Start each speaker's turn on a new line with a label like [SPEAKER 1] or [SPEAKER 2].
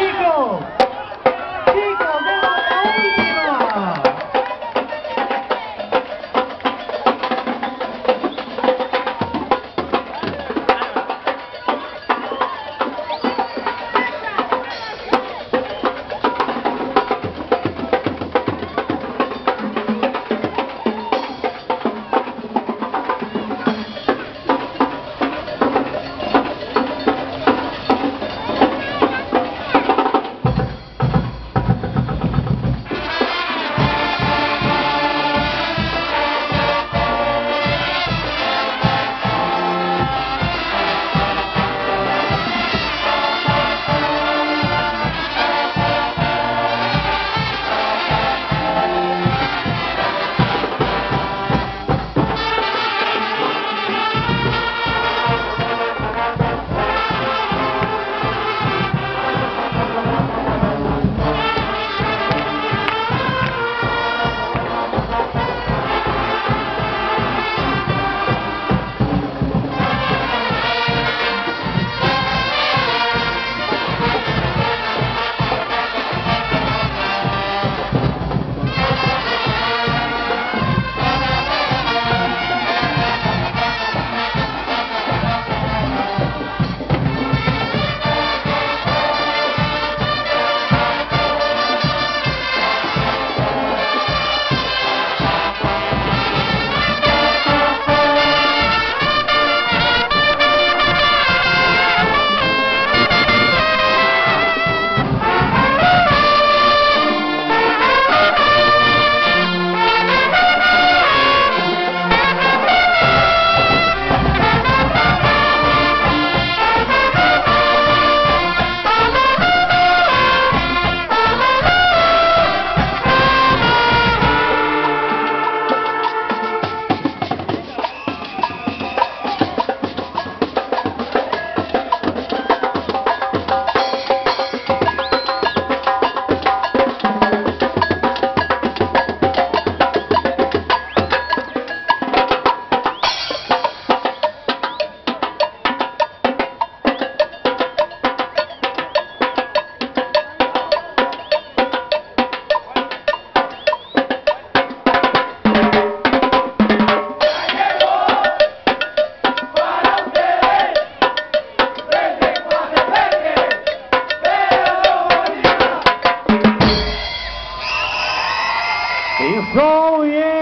[SPEAKER 1] México. Oh yeah!